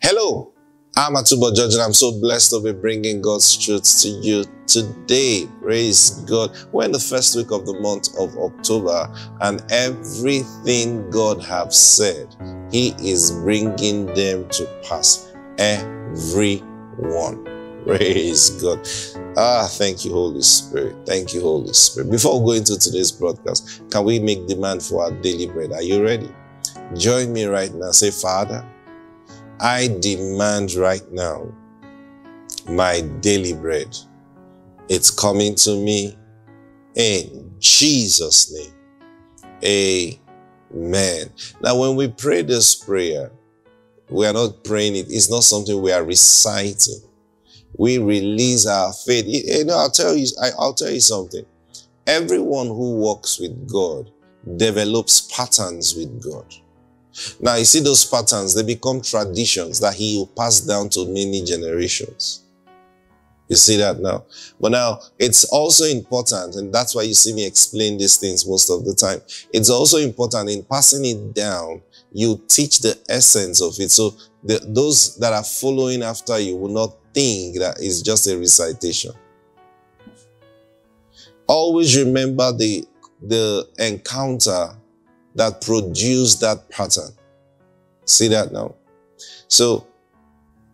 Hello, I'm Atubo George, and I'm so blessed to be bringing God's truth to you today. Praise God. We're in the first week of the month of October, and everything God have said, He is bringing them to pass. Everyone. Praise God. Ah, thank you, Holy Spirit. Thank you, Holy Spirit. Before we go into today's broadcast, can we make demand for our daily bread? Are you ready? Join me right now. Say, Father, I demand right now my daily bread. It's coming to me in Jesus' name. Amen. Now, when we pray this prayer, we are not praying it. It's not something we are reciting. We release our faith. You know, I'll tell you, I'll tell you something. Everyone who walks with God develops patterns with God. Now, you see those patterns, they become traditions that he will pass down to many generations. You see that now? But now, it's also important, and that's why you see me explain these things most of the time. It's also important in passing it down, you teach the essence of it. So the, those that are following after you will not think that it's just a recitation. Always remember the, the encounter that produced that pattern. See that now? So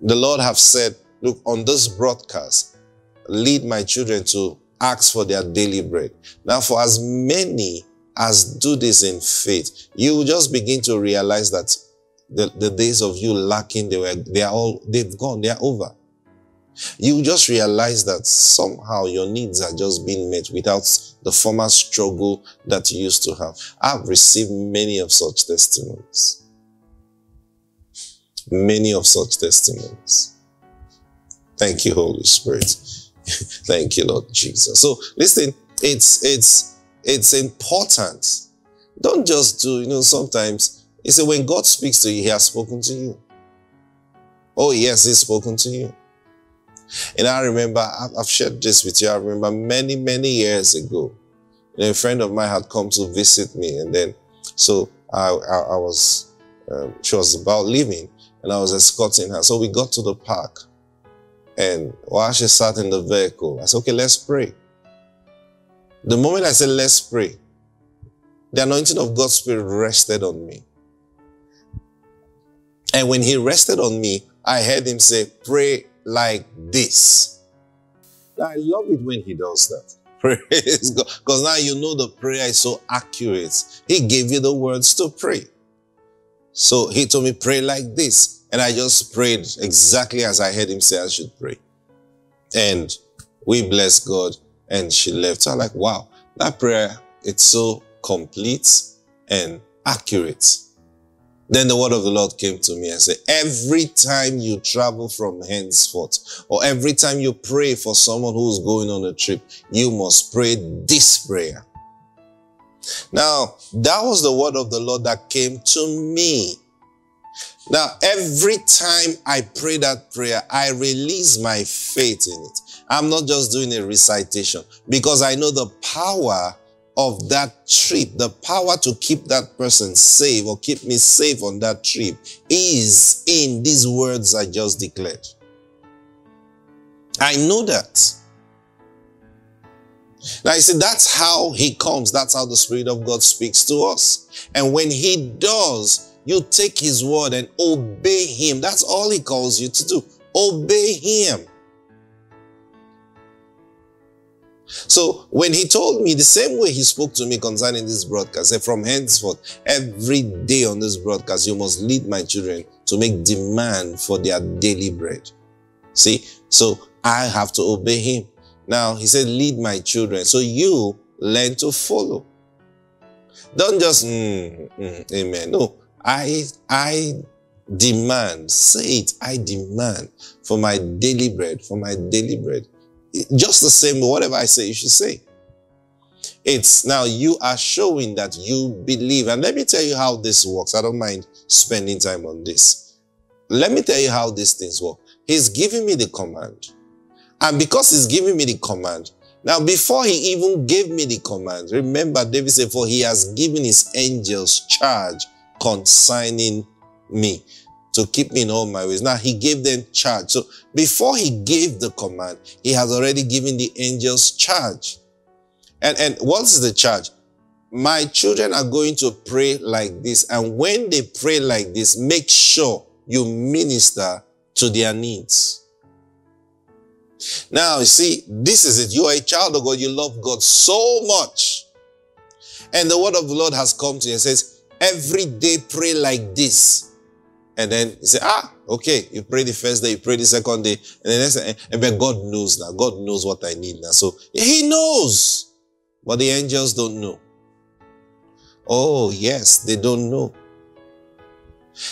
the Lord have said, look, on this broadcast, lead my children to ask for their daily bread. Now, for as many as do this in faith, you will just begin to realize that the, the days of you lacking, they were, they are all, they've gone, they are over. You just realize that somehow your needs are just being met without the former struggle that you used to have. I've received many of such testimonies. Many of such testimonies. Thank you, Holy Spirit. Thank you, Lord Jesus. So listen, it's it's it's important. Don't just do, you know, sometimes he said when God speaks to you, he has spoken to you. Oh, yes, he's spoken to you. And I remember, I've shared this with you. I remember many, many years ago, a friend of mine had come to visit me. And then, so I, I, I was, um, she was about leaving and I was escorting her. So we got to the park. And while she sat in the vehicle, I said, okay, let's pray. The moment I said, let's pray, the anointing of God's Spirit rested on me. And when he rested on me, I heard him say, pray like this. I love it when he does that. Praise God. Because now you know the prayer is so accurate. He gave you the words to pray. So he told me, pray like this. And I just prayed exactly as I heard him say I should pray. And we bless God. And she left. So I'm like, wow, that prayer, it's so complete and accurate. Then the word of the Lord came to me and said, every time you travel from henceforth, or every time you pray for someone who's going on a trip, you must pray this prayer. Now, that was the word of the Lord that came to me. Now, every time I pray that prayer, I release my faith in it. I'm not just doing a recitation because I know the power of that trip, the power to keep that person safe or keep me safe on that trip is in these words I just declared. I know that. Now you see, that's how he comes. That's how the Spirit of God speaks to us. And when he does, you take his word and obey him. That's all he calls you to do. Obey him. So when he told me the same way he spoke to me concerning this broadcast, said from henceforth, every day on this broadcast, you must lead my children to make demand for their daily bread. See, so I have to obey him. Now he said, lead my children. So you learn to follow. Don't just, mm, mm, amen. No, I, I demand, say it, I demand for my daily bread, for my daily bread just the same, whatever I say, you should say. It's now you are showing that you believe. And let me tell you how this works. I don't mind spending time on this. let me tell you how these things work. He's giving me the command. And because he's giving me the command, now before he even gave me the command, remember David said, for he has given his angels charge concerning me to keep me in all my ways. Now he gave them charge. So before he gave the command, he has already given the angels charge. And, and what is the charge? My children are going to pray like this. And when they pray like this, make sure you minister to their needs. Now, you see, this is it. You are a child of God. You love God so much. And the word of the Lord has come to you and says, every day pray like this. And then you say, ah, okay, you pray the first day, you pray the second day, and then next day, and but God knows now. God knows what I need now. So He knows, but the angels don't know. Oh, yes, they don't know.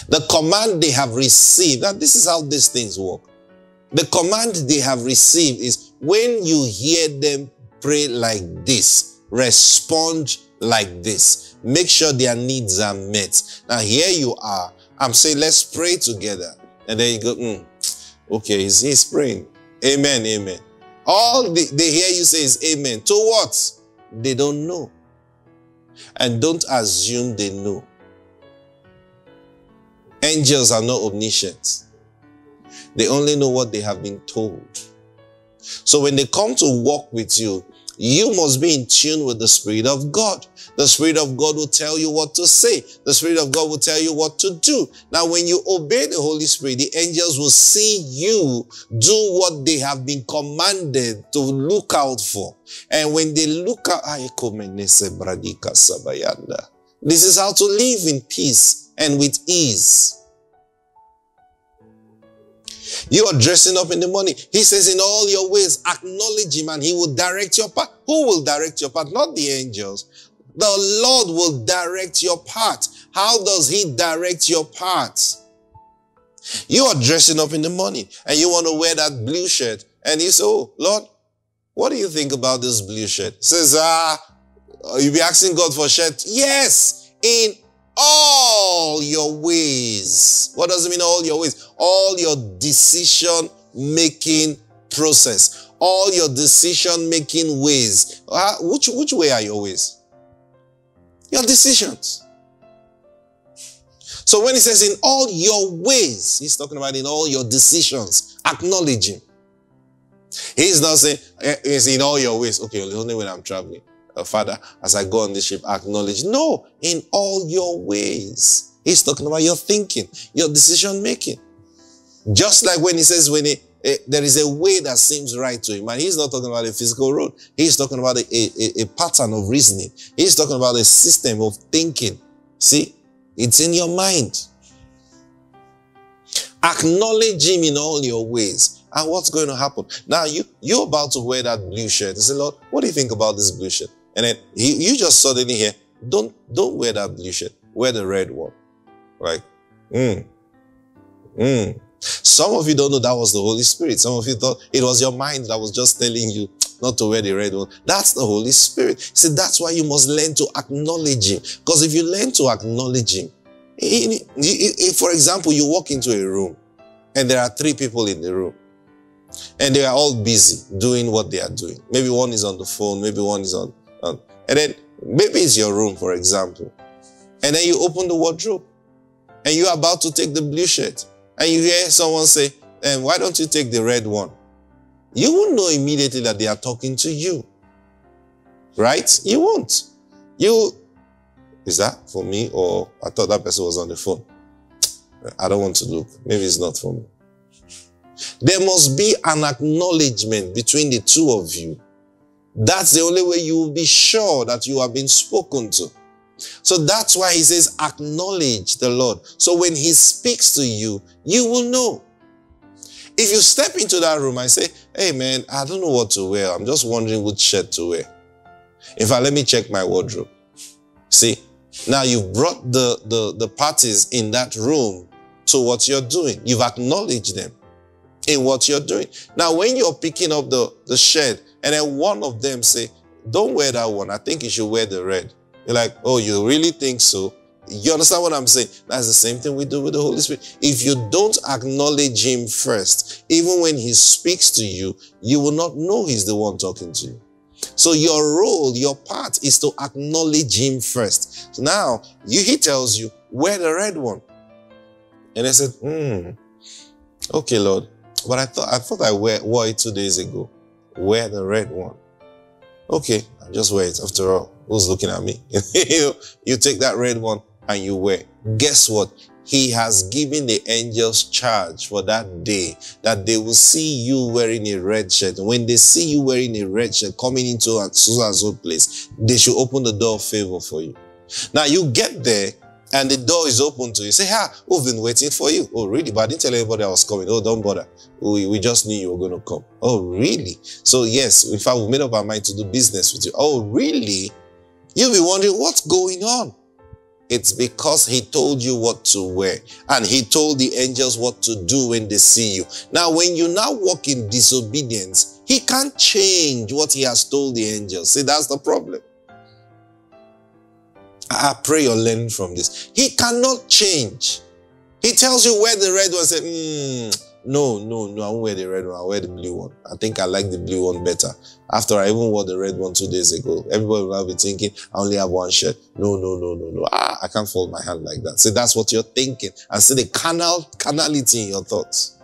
The command they have received, and this is how these things work. The command they have received is when you hear them pray like this, respond like this. Make sure their needs are met. Now, here you are I'm saying, let's pray together. And then you go, mm, okay, he's, he's praying. Amen, amen. All they, they hear you say is amen. To what? They don't know. And don't assume they know. Angels are not omniscient. They only know what they have been told. So when they come to walk with you, you must be in tune with the Spirit of God. The Spirit of God will tell you what to say. The Spirit of God will tell you what to do. Now, when you obey the Holy Spirit, the angels will see you do what they have been commanded to look out for. And when they look out, this is how to live in peace and with ease. You are dressing up in the morning. He says, in all your ways, acknowledge him and he will direct your path. Who will direct your path? Not the angels. The Lord will direct your path. How does he direct your path? You are dressing up in the morning and you want to wear that blue shirt. And you say, oh, Lord, what do you think about this blue shirt? Says, ah, you be asking God for shirt? Yes, in all ways. What does it mean all your ways? All your decision making process, all your decision making ways. Uh, which, which way are your ways? Your decisions. So when he says in all your ways, he's talking about in all your decisions, acknowledging. He's not saying it's eh, in all your ways. Okay, only when I'm traveling uh, Father, as I go on this ship, acknowledge. No, in all your ways. He's talking about your thinking, your decision making. Just like when he says, when he, eh, there is a way that seems right to him, and he's not talking about a physical road. He's talking about a, a, a pattern of reasoning. He's talking about a system of thinking. See, it's in your mind. Acknowledge him in all your ways. And what's going to happen? Now you, you're about to wear that blue shirt. You say, Lord, what do you think about this blue shirt? And then he, you just suddenly hear, don't, don't wear that blue shirt. Wear the red one. Like, mm, mm. Some of you don't know that was the Holy Spirit. Some of you thought it was your mind that was just telling you not to wear the red one. That's the Holy Spirit. See, that's why you must learn to acknowledge Him. Because if you learn to acknowledge Him, for example, you walk into a room and there are three people in the room and they are all busy doing what they are doing. Maybe one is on the phone, maybe one is on and then maybe it's your room, for example. And then you open the wardrobe and you're about to take the blue shirt and you hear someone say, and why don't you take the red one? You won't know immediately that they are talking to you. Right? You won't. You, is that for me or I thought that person was on the phone? I don't want to look. Maybe it's not for me. There must be an acknowledgement between the two of you that's the only way you will be sure that you have been spoken to. So that's why he says, acknowledge the Lord. So when he speaks to you, you will know. If you step into that room and say, hey man, I don't know what to wear. I'm just wondering which shirt to wear. In fact, let me check my wardrobe. See, now you've brought the, the, the parties in that room to what you're doing. You've acknowledged them in what you're doing. Now, when you're picking up the, the shirt and then one of them say, don't wear that one. I think you should wear the red. You're like, oh, you really think so? You understand what I'm saying? That's the same thing we do with the Holy Spirit. If you don't acknowledge Him first, even when He speaks to you, you will not know He's the one talking to you. So your role, your part is to acknowledge Him first. So now you, He tells you, wear the red one. And I said, hmm, okay, Lord. But I thought I thought I wore it two days ago. Wear the red one. Okay, I'll just wear it. After all, who's looking at me? you take that red one and you wear. Guess what? He has given the angels charge for that day that they will see you wearing a red shirt. When they see you wearing a red shirt coming into a so place, they should open the door of favor for you. Now you get there and the door is open to you. Say, ah, we've been waiting for you. Oh, really? But I didn't tell anybody I was coming. Oh, don't bother. We, we just knew you were going to come. Oh, really? So yes, in fact, we made up our mind to do business with you. Oh, really? You'll be wondering what's going on. It's because he told you what to wear and he told the angels what to do when they see you. Now, when you now walk in disobedience, he can't change what he has told the angels. See, that's the problem. I pray you're learning from this. He cannot change. He tells you where the red one, say, hmm, no, no, no, I won't wear the red one. I'll wear the blue one. I think I like the blue one better. After I even wore the red one two days ago, everybody will be thinking, I only have one shirt. No, no, no, no, no. Ah, I can't fold my hand like that. See, that's what you're thinking. I see the carnal, carnality in your thoughts.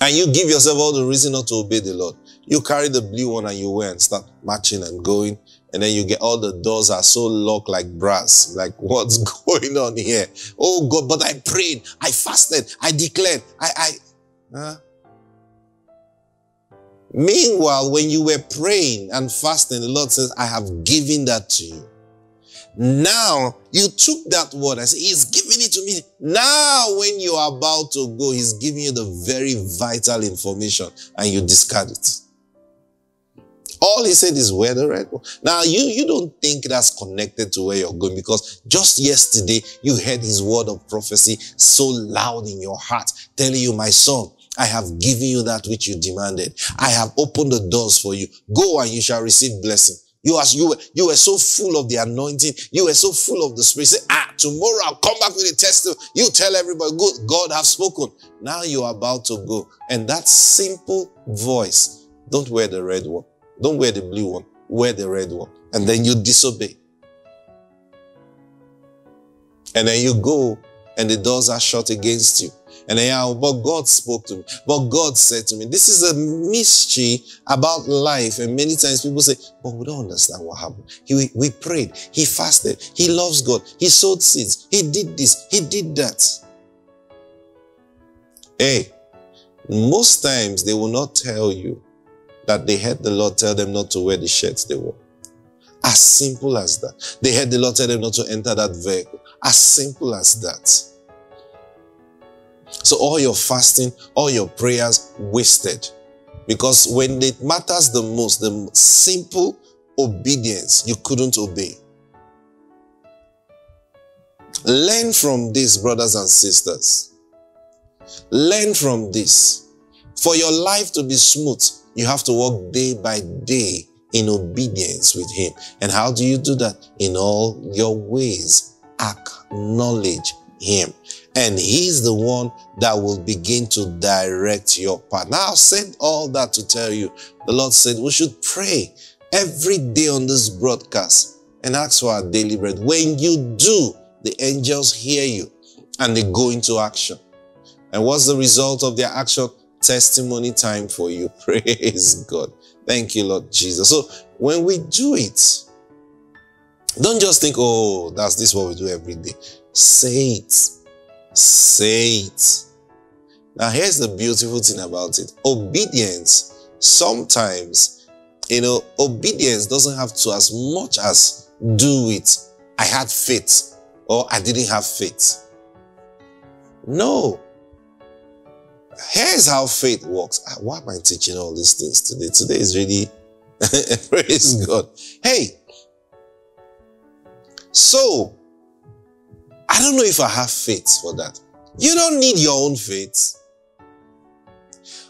And you give yourself all the reason not to obey the Lord. You carry the blue one and you wear and start marching and going. And then you get all the doors are so locked like brass. Like, what's mm. going on here? Oh God, but I prayed, I fasted, I declared, I, I, huh? Meanwhile, when you were praying and fasting, the Lord says, I have given that to you. Now you took that word and said, He's giving it to me. Now, when you are about to go, He's giving you the very vital information and you discard it. All he said is wear the red. Now you, you don't think that's connected to where you're going because just yesterday you heard his word of prophecy so loud in your heart telling you, my son, I have given you that which you demanded. I have opened the doors for you. Go and you shall receive blessing. You as you were, you were so full of the anointing. You were so full of the spirit. Say, ah, tomorrow I'll come back with a testimony. You tell everybody, good, God have spoken. Now you're about to go. And that simple voice, don't wear the red one. Don't wear the blue one. Wear the red one. And then you disobey. And then you go and the doors are shut against you. And then, yeah, but God spoke to me. But God said to me, this is a mystery about life. And many times people say, but we don't understand what happened. He, we prayed. He fasted. He loves God. He sowed seeds. He did this. He did that. Hey, most times they will not tell you that they heard the Lord tell them not to wear the shirts they wore. As simple as that. They heard the Lord tell them not to enter that vehicle. As simple as that. So all your fasting, all your prayers wasted. Because when it matters the most, the simple obedience you couldn't obey. Learn from this, brothers and sisters. Learn from this. For your life to be smooth, you have to walk day by day in obedience with Him. And how do you do that? In all your ways, acknowledge Him. And He's the one that will begin to direct your path. Now, I've said all that to tell you. The Lord said we should pray every day on this broadcast and ask for our daily bread. When you do, the angels hear you and they go into action. And what's the result of their action? Testimony time for you. Praise God. Thank you, Lord Jesus. So when we do it, don't just think, oh, that's this what we do every day. Say it. Say it. Now, here's the beautiful thing about it obedience, sometimes, you know, obedience doesn't have to as much as do it. I had faith or I didn't have faith. No. Here's how faith works. Ah, why am I teaching all these things today? Today is really, praise God. Hey, so I don't know if I have faith for that. You don't need your own faith.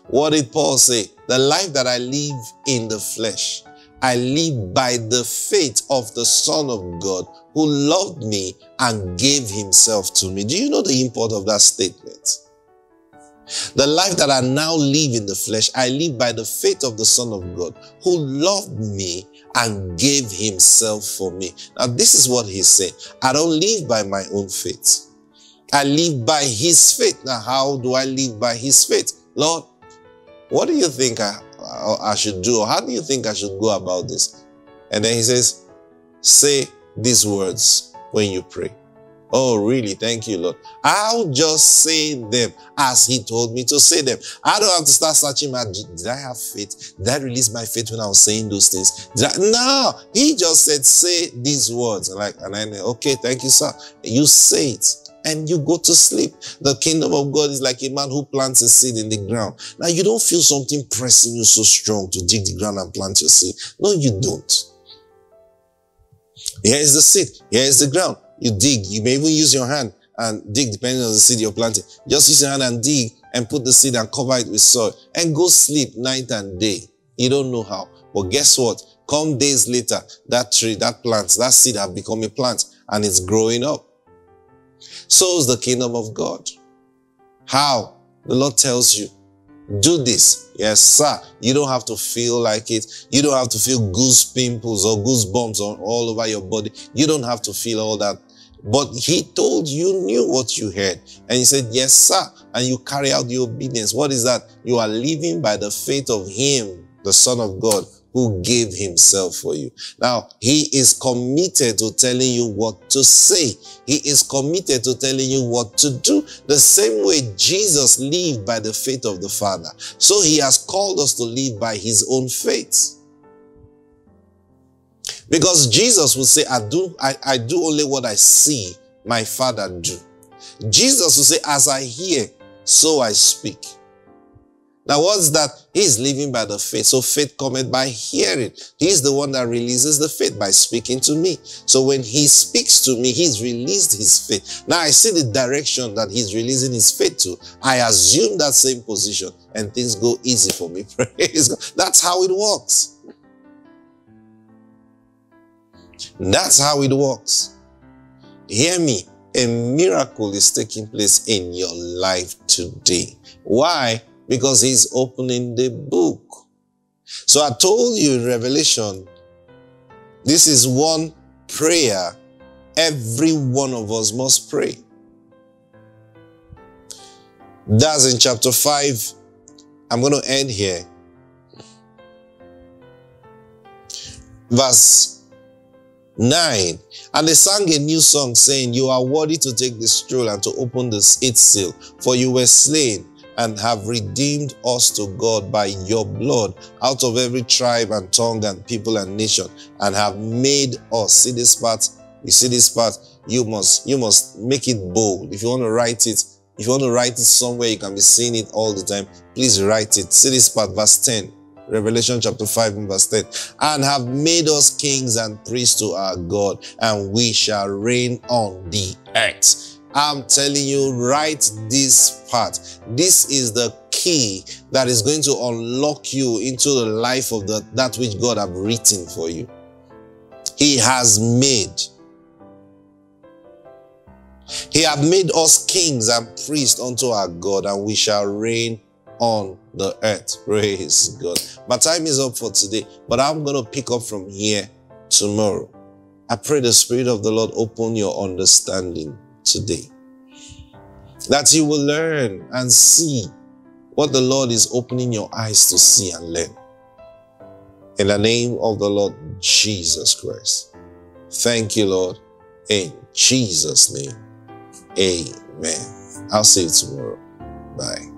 What did Paul say? The life that I live in the flesh, I live by the faith of the Son of God who loved me and gave himself to me. Do you know the import of that statement? The life that I now live in the flesh, I live by the faith of the Son of God who loved me and gave himself for me. Now, this is what he's saying. I don't live by my own faith. I live by his faith. Now, how do I live by his faith? Lord, what do you think I, I should do? How do you think I should go about this? And then he says, say these words when you pray. Oh, really? Thank you, Lord. I'll just say them as He told me to say them. I don't have to start searching my, did I have faith? Did I release my faith when I was saying those things? No, He just said, say these words. Like, and okay, thank you, sir. You say it and you go to sleep. The kingdom of God is like a man who plants a seed in the ground. Now, you don't feel something pressing you so strong to dig the ground and plant your seed. No, you don't. Here is the seed. Here is the ground you dig. You may even use your hand and dig depending on the seed you're planting. Just use your hand and dig and put the seed and cover it with soil and go sleep night and day. You don't know how. But guess what? Come days later, that tree, that plant, that seed have become a plant and it's growing up. So is the kingdom of God. How? The Lord tells you, do this. Yes, sir. You don't have to feel like it. You don't have to feel goose pimples or goosebumps on all over your body. You don't have to feel all that but he told you knew what you heard. And he said, Yes, sir. And you carry out the obedience. What is that? You are living by the faith of him, the Son of God, who gave himself for you. Now, he is committed to telling you what to say. He is committed to telling you what to do. The same way Jesus lived by the faith of the Father. So he has called us to live by his own faith. Because Jesus will say, I do, I, I do only what I see my father do. Jesus will say, as I hear, so I speak. Now, what's that? He's living by the faith. So faith cometh by hearing. He's the one that releases the faith by speaking to me. So when he speaks to me, he's released his faith. Now I see the direction that he's releasing his faith to. I assume that same position and things go easy for me. Praise God. That's how it works. That's how it works. Hear me. A miracle is taking place in your life today. Why? Because he's opening the book. So I told you in Revelation, this is one prayer every one of us must pray. That's in chapter 5. I'm going to end here. Verse 9. And they sang a new song saying, You are worthy to take the scroll and to open the eighth seal, for you were slain and have redeemed us to God by your blood out of every tribe and tongue and people and nation and have made us. See this part? You see this part? You must, you must make it bold. If you want to write it, if you want to write it somewhere, you can be seeing it all the time. Please write it. See this part, verse 10. Revelation chapter 5 and verse 10. And have made us kings and priests to our God, and we shall reign on the earth. I'm telling you, write this part. This is the key that is going to unlock you into the life of the, that which God have written for you. He has made. He have made us kings and priests unto our God, and we shall reign on the earth. Praise God. My time is up for today, but I'm going to pick up from here tomorrow. I pray the Spirit of the Lord open your understanding today. That you will learn and see what the Lord is opening your eyes to see and learn. In the name of the Lord Jesus Christ. Thank you, Lord. In Jesus' name. Amen. I'll see you tomorrow. Bye.